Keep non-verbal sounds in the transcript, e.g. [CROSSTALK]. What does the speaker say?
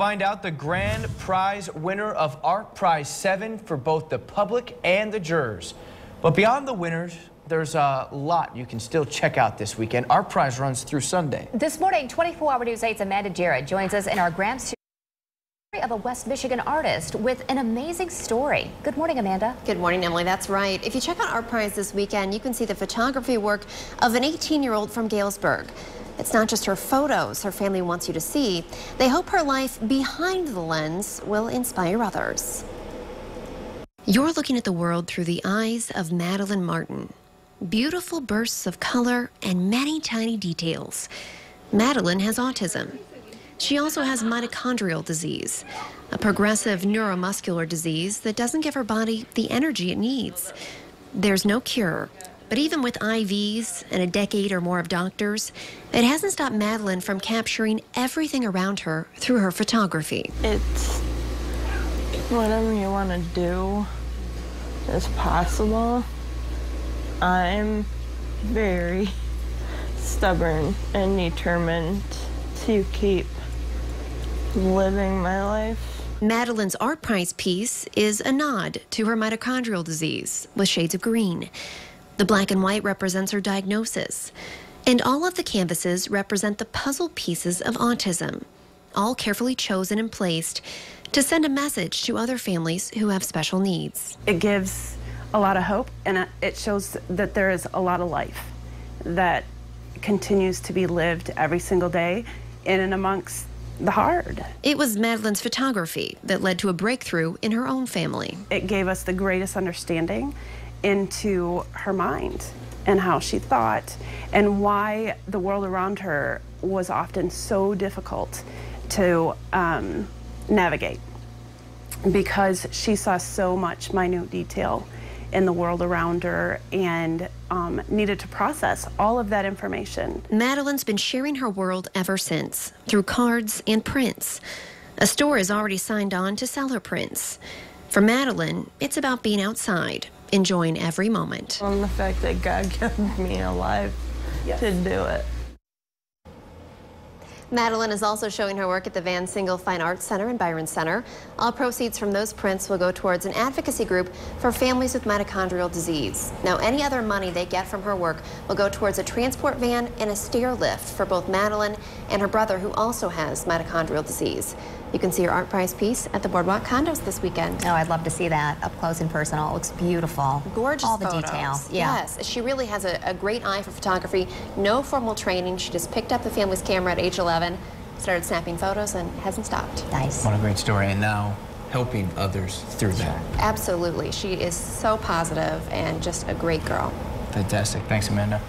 find out the grand prize winner of Art Prize 7 for both the public and the jurors. But beyond the winners, there's a lot you can still check out this weekend. Art Prize runs through Sunday. This morning, 24 Hour News 8's Amanda Jarrett joins us in our Graham Studio of a West Michigan artist with an amazing story. Good morning, Amanda. Good morning, Emily. That's right. If you check out Art Prize this weekend, you can see the photography work of an 18-year-old from Galesburg. It's not just her photos her family wants you to see. They hope her life behind the lens will inspire others. You're looking at the world through the eyes of Madeline Martin. Beautiful bursts of color and many tiny details. Madeline has autism. She also has mitochondrial disease, a progressive neuromuscular disease that doesn't give her body the energy it needs. There's no cure, but even with IVs and a decade or more of doctors, it hasn't stopped Madeline from capturing everything around her through her photography. It's whatever you want to do is possible. I'm very stubborn and determined to keep living my life. Madeline's Art Prize piece is a nod to her mitochondrial disease with shades of green. The black and white represents her diagnosis. And all of the canvases represent the puzzle pieces of autism, all carefully chosen and placed to send a message to other families who have special needs. It gives a lot of hope and it shows that there is a lot of life that continues to be lived every single day in and amongst the hard. It was Madeline's photography that led to a breakthrough in her own family. It gave us the greatest understanding into her mind and how she thought and why the world around her was often so difficult to um, navigate because she saw so much minute detail in the world around her and um, needed to process all of that information. Madeline's been sharing her world ever since through cards and prints. A store has already signed on to sell her prints. For Madeline, it's about being outside, enjoying every moment. On the fact that God [LAUGHS] kept me alive yes. to do it. Madeline is also showing her work at the Van Singel Fine Arts Center and Byron Center. All proceeds from those prints will go towards an advocacy group for families with mitochondrial disease. Now, any other money they get from her work will go towards a transport van and a stair lift for both Madeline and her brother, who also has mitochondrial disease. You can see her art prize piece at the Boardwalk condos this weekend. Oh, I'd love to see that up close and personal. It looks beautiful. Gorgeous All the photos. detail. Yeah. Yes, she really has a, a great eye for photography. No formal training. She just picked up the family's camera at age 11, started snapping photos, and hasn't stopped. Nice. What a great story. And now helping others through that. Absolutely. She is so positive and just a great girl. Fantastic. Thanks, Amanda.